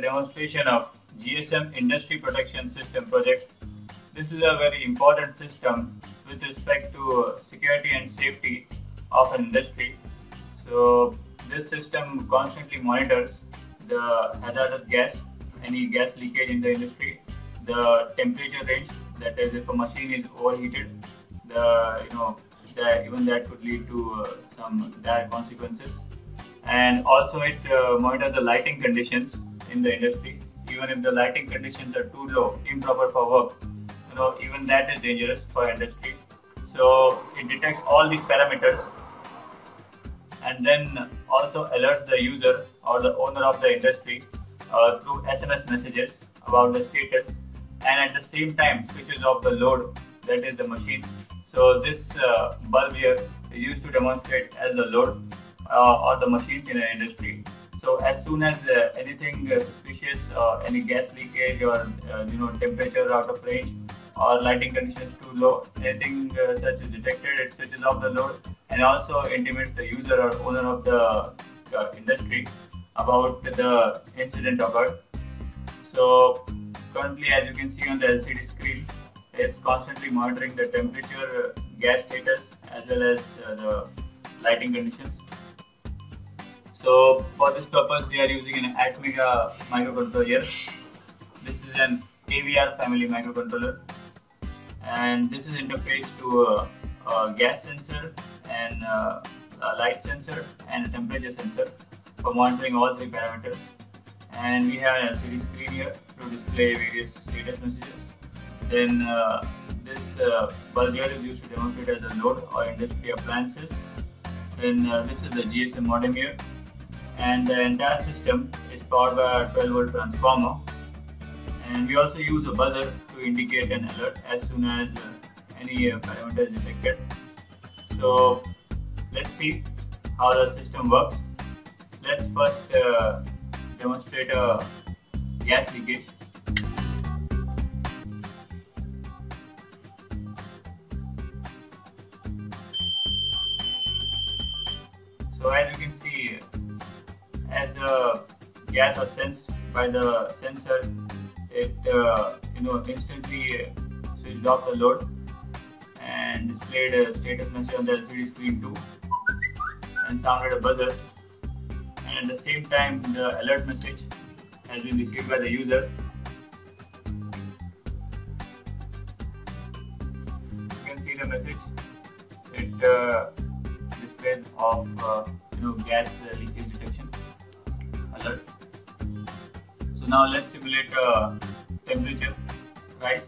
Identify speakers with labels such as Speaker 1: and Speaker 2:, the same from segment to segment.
Speaker 1: demonstration of GSM Industry Protection System project. This is a very important system with respect to security and safety of an industry. So this system constantly monitors the hazardous gas, any gas leakage in the industry, the temperature range, that is if a machine is overheated, the you know even that could lead to uh, some dire consequences. And also it uh, monitors the lighting conditions in the industry. Even if the lighting conditions are too low, improper for work, you know even that is dangerous for industry. So it detects all these parameters and then also alerts the user or the owner of the industry uh, through SMS messages about the status and at the same time switches off the load that is the machines. So this uh, bulb here is used to demonstrate as the load uh, or the machines in an industry. So as soon as uh, anything uh, suspicious, uh, any gas leakage or you know temperature out of range or lighting conditions too low, anything such is detected, it switches off the load and also intimates the user or owner of the industry about the incident occurred. So currently as you can see on the LCD screen, it's constantly monitoring the temperature, gas status as well as uh, the lighting conditions. So for this purpose we are using an Atmega microcontroller here. This is an AVR family microcontroller and this is interfaced to a, a gas sensor and uh, a light sensor and a temperature sensor for monitoring all three parameters and we have an LCD screen here to display various status messages. Then uh, this uh, bulb here is used to demonstrate as a load or industry appliances. Then uh, this is the GSM modem here and the entire system is powered by a 12 volt transformer and we also use a buzzer to indicate an alert as soon as uh, any uh, parameter is detected. So let's see how the system works. Let's first uh, demonstrate a gas leakage. So as you can see, as the gas was sensed by the sensor, it uh, you know instantly switched off the load and displayed a status message on the LCD screen too, and sounded a buzzer and at the same time the alert message has been received by the user. You can see the message. It uh, displays of uh, you know gas leakage alert. So now let's simulate a temperature rise.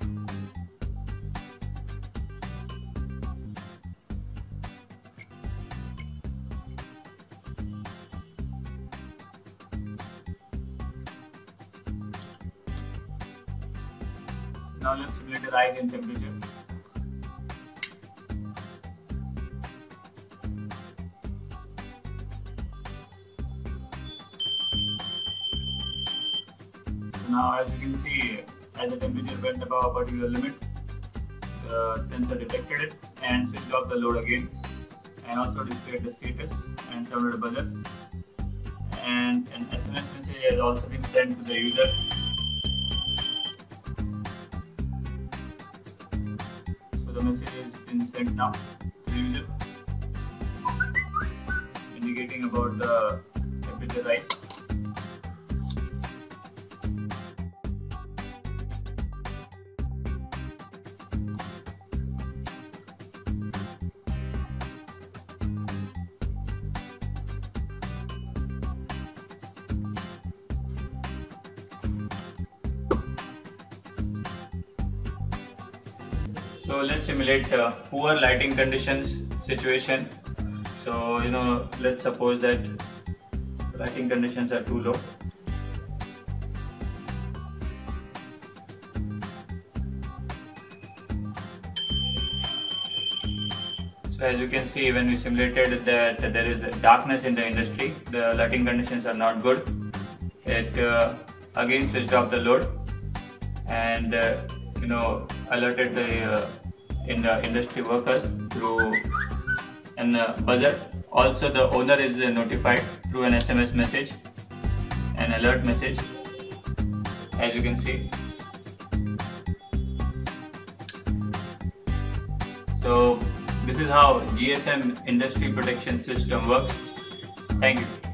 Speaker 1: Now let's simulate a rise in temperature. Now as you can see, as the temperature went above a particular limit, the sensor detected it and switched off the load again and also displayed the status and sounded a buzzer and an SMS message has also been sent to the user So the message is been sent now to the user indicating about the temperature rise. So let's simulate uh, poor lighting conditions situation. So you know, let's suppose that lighting conditions are too low. So as you can see when we simulated that there is darkness in the industry, the lighting conditions are not good. It uh, again switched off the load and uh, you know alerted the uh, in the industry workers through an uh, buzzer. Also, the owner is uh, notified through an SMS message, an alert message, as you can see. So this is how GSM industry protection system works. Thank you